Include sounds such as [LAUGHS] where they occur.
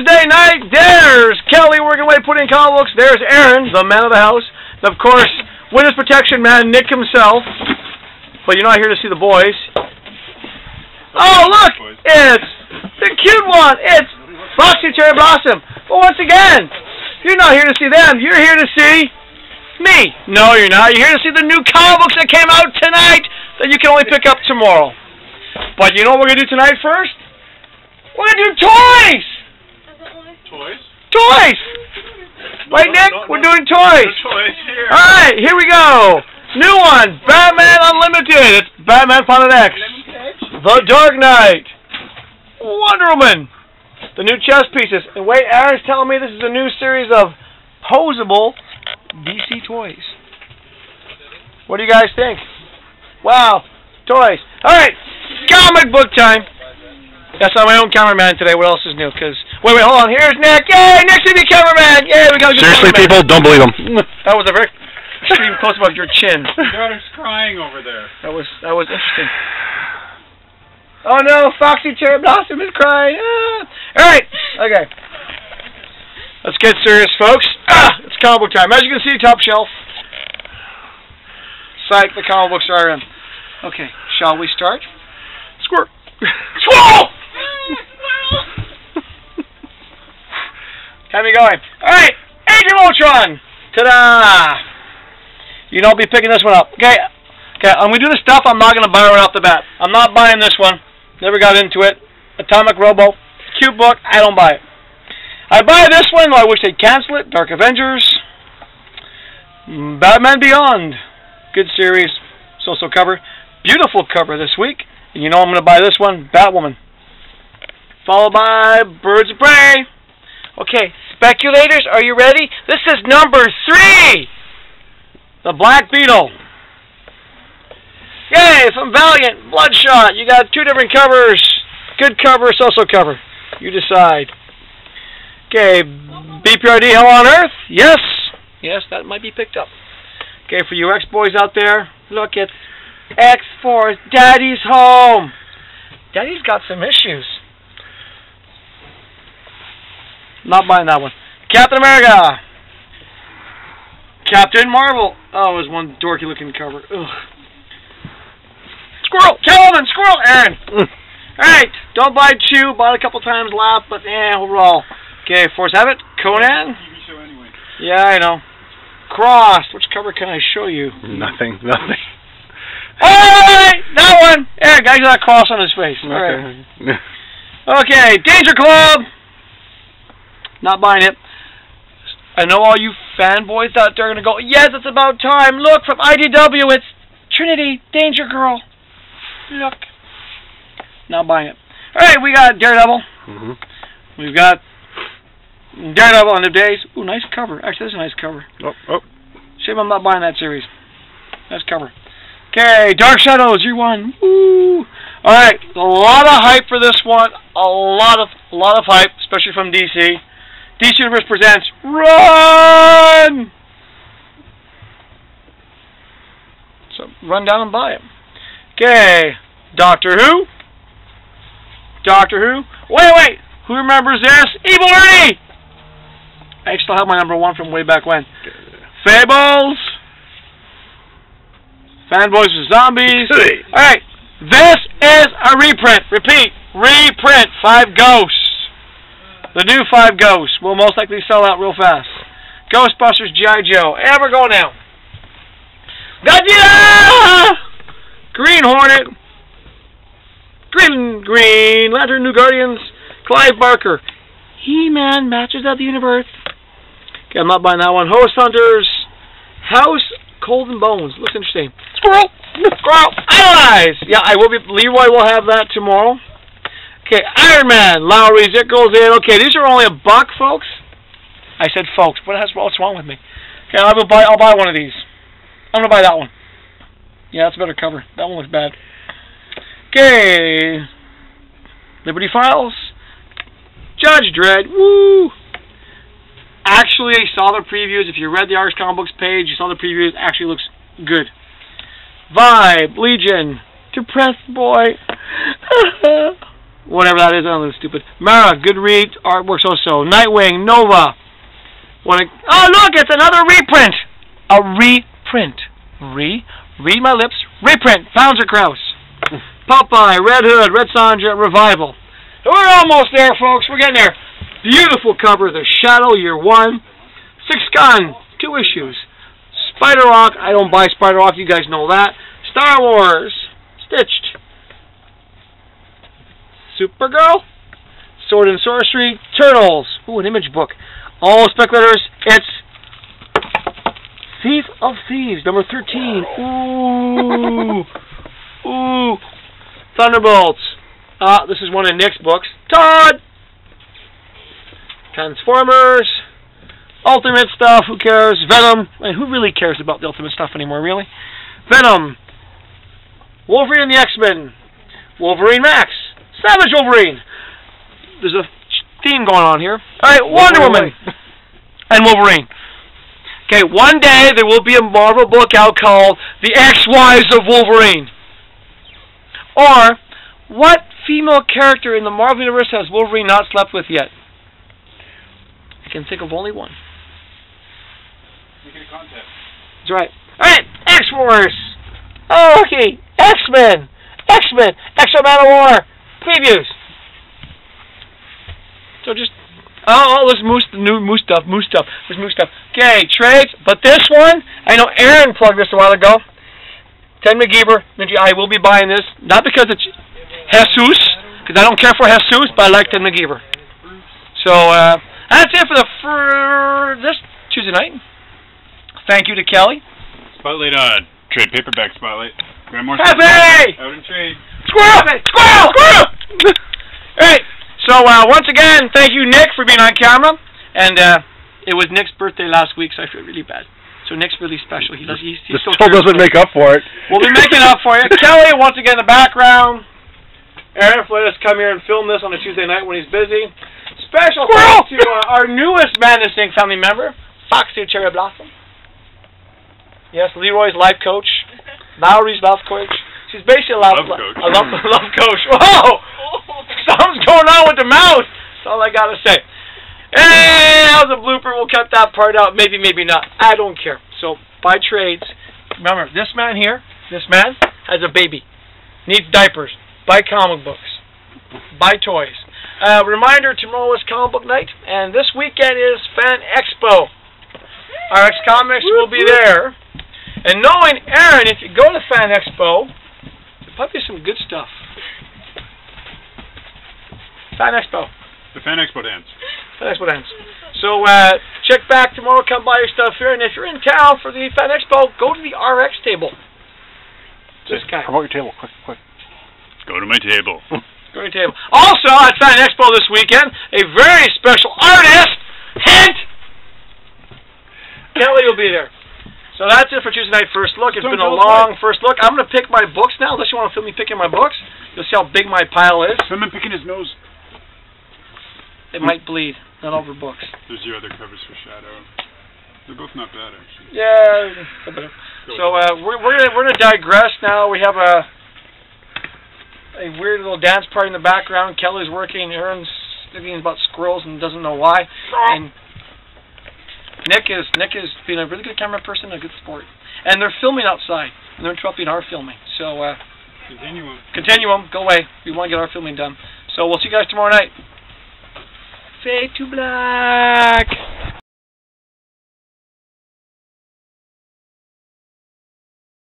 Tuesday night, there's Kelly working away putting comic books. There's Aaron, the man of the house. And of course, witness protection man, Nick himself. But you're not here to see the boys. Oh, look! It's the cute one! It's Foxy Cherry Blossom. But once again, you're not here to see them. You're here to see me. No, you're not. You're here to see the new comic books that came out tonight that you can only pick up tomorrow. But you know what we're going to do tonight first? We're going to do toys! Toys? Toys! Wait, no, Nick? no, we're doing toys. Toys here. All right, here we go. New one, Batman Unlimited. It's Batman Planet X. The Dark Knight. Wonder Woman. The new chess pieces. And wait, Aaron's telling me this is a new series of posable DC toys. What do you guys think? Wow, toys. All right, comic book time. Yes, I'm my own cameraman today. What else is new? Because wait, wait, hold on. Here's Nick. Yay, Nick's gonna be cameraman. Yay, we got a good Seriously, cameraman. people, don't believe him. [LAUGHS] That was a very extreme close up of your chin. Your daughter's crying over there. That was that was interesting. Oh no, Foxy Cherry Blossom is crying. Ah. All right, okay. Let's get serious, folks. Ah, it's comic book time. As you can see, top shelf. Psych, the comic books are in. Okay, shall we start? Squirt. [LAUGHS] Squirrel! Have me going. All right, Age of Ultron. Ta-da! You I'll be picking this one up. Okay, okay. I'm gonna do the stuff. I'm not gonna buy right off the bat. I'm not buying this one. Never got into it. Atomic Robo, cute book. I don't buy it. I buy this one. I wish they'd cancel it. Dark Avengers, Mm, Batman Beyond, good series. So-so cover, beautiful cover this week. And you know I'm gonna buy this one. Batwoman, followed by Birds of Prey. Okay, speculators, are you ready? This is number three. The Black Beetle. Yay, from Valiant, Bloodshot. You got two different covers. Good cover, so-so cover. You decide. Okay, BPRD Hell on Earth? Yes. Yes, that might be picked up. Okay, for you X-boys out there, look at X-Force. Daddy's home. Daddy's got some issues. Not buying that one. Captain America. Captain Marvel. Oh, it was one dorky looking cover. Ugh. Squirrel! Calvin! Squirrel! Aaron! Alright, don't buy Chew. Bought a couple times, laugh, but eh, overall. Okay, Force Have It. Conan? TV show anyway. Yeah, I know. Cross. Which cover can I show you? Nothing, nothing. [LAUGHS] Alright! That one! Yeah, guy's got a cross on his face. Alright. Okay. [LAUGHS] Okay, Danger Club. Not buying it. I know all you fanboys out there are gonna go, yes, it's about time. Look, from IDW, it's Trinity Danger Girl. Look. Not buying it. Alright, we got Daredevil. hmm We've got Daredevil End of Days. Ooh, nice cover. Actually, that's a nice cover. Oh, oh. Shame I'm not buying that series. Nice cover. Okay, Dark Shadows, Year One. Woo! All right, a lot of hype for this one. A lot of, a lot of hype, especially from DC. DC Universe presents Run. So run down and buy it. Okay, Doctor Who. Doctor Who. Wait, wait. Who remembers this? Evil Ernie. I still have my number one from way back when. Fables. Fanboys with Zombies. Alright, this is a reprint. Repeat, reprint. Five Ghosts. The new Five Ghosts will most likely sell out real fast. Ghostbusters G.I. Joe. And we're going now. Godzilla! Green Hornet. Green, Green Lantern, New Guardians. Clive Barker. He-Man, Masters of the Universe. Okay, I'm not buying that one. Host Hunters. House Cold and Bones. Looks interesting. Squirrel! Squirrel! Eyes! Yeah, I will be. Leroy will have that tomorrow. Okay, Iron Man. Lowry Zickles in. Okay, these are only a buck, folks. I said folks. What has what's wrong with me? Okay, I will buy. I'll buy one of these. I'm gonna buy that one. Yeah, that's a better cover. That one looks bad. Okay. Liberty Files. Judge Dredd. Woo! Actually, I saw the previews. If you read the Argus Comic Books page, you saw the previews. Actually looks good. Vibe, Legion, Depressed Boy. [LAUGHS] whatever that is. I don't know. Stupid. Mara, good read. Artworks also. Nightwing, Nova. Wanna, oh look, it's another reprint. A reprint. Re. Read my lips. Reprint. Pounds Kraus. [LAUGHS] Popeye, Red Hood, Red Sonja, Revival. We're almost there, folks. We're getting there. Beautiful cover. The Shadow, Year One. Six Gun, two issues. Spider Rock. I don't buy Spider Rock. You guys know that. Star Wars. Stitched. Supergirl. Sword and Sorcery. Turtles. Ooh, an image book. All speculators. It's Thief of Thieves, number 13. Ooh. [LAUGHS] Ooh. Thunderbolts. Ah, this is one of Nick's books. Todd! Transformers. Ultimate stuff, who cares? Venom. Man, who really cares about the Ultimate stuff anymore, really? Venom. Wolverine and the X-Men. Wolverine Max. Savage Wolverine. There's a theme going on here. Alright, Wonder Woman. [LAUGHS] and Wolverine. Okay, one day there will be a Marvel book out called The Ex-Wives of Wolverine. Or, what female character in the Marvel Universe has Wolverine not slept with yet? I can think of only one. Make it a contest. That's right. Alright, X-Force! Oh, okay, X-Men! X-Men! Extra Man of War! Previews! So just, oh, oh, there's moose, new moose stuff, moose stuff, there's moose stuff. Okay, trades, but this one, I know Aaron plugged this a while ago. Ted McKeever, Ninja, I will be buying this, not because it's Jesus, because I don't care for Jesus, but I like Ted McKeever. So, uh, that's it for the for this Tuesday night. Thank you to Kelly. Spotlight on trade paperback spotlight. Grab more Happy! out in trade. Squirrel! Squirrel! Squirrel! [LAUGHS] Alright, so uh, once again, thank you, Nick, for being on camera. And uh, it was Nick's birthday last week, so I feel really bad. So Nick's really special. He does, he's, he's This so still doesn't make up for it. We'll be making up for you. [LAUGHS] Kelly, once again, in the background. Aaron let us come here and film this on a Tuesday night when he's busy. Special Squirrel! thanks to uh, our newest Madness Inc. family member, Foxy Cherry Blossom. Yes, Leroy's life coach. [LAUGHS] Mallory's love coach. She's basically a love, [LAUGHS] Love coach. A love, love coach. Whoa! [LAUGHS] Something's going on with the mouth. That's all I gotta say. Hey, that was a blooper. We'll cut that part out. Maybe, maybe not. I don't care. So, buy trades. Remember, this man here, this man has a baby. Needs diapers. Buy comic books. Buy toys. Uh, reminder, tomorrow is comic book night, and this weekend is Fan Expo. Our ex comics will be there. And knowing Aaron, if you go to Fan Expo, there'll probably be some good stuff. Fan Expo. The Fan Expo dance. Fan Expo ends. So uh, check back tomorrow. Come buy your stuff here, and if you're in town for the Fan Expo, go to the RX table. This guy. Promote your table, quick, quick. Go to my table. [LAUGHS] Go to the table. Also at Fan Expo this weekend, a very special artist. Hint. Kelly will be there. So that's it for Tuesday night first look. It's Don't been a go long first look. I'm gonna pick my books now. Unless you want to film me picking my books, you'll see how big my pile is. Someone picking his nose. It might bleed. Not over books. There's your other covers for Shadow. They're both not bad actually. Yeah. a. So uh, we're we're gonna, we're gonna digress now. We have a a weird little dance party in the background. Kelly's working. Aaron's thinking about squirrels and doesn't know why. And Nick is Nick is being a really good camera person, and a good sport. And they're filming outside, and they're interrupting our filming. So uh, Continuum. continuum, go away. We want to get our filming done. So we'll see you guys tomorrow night. Fade to black.